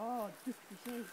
Oh, dürftig, ey.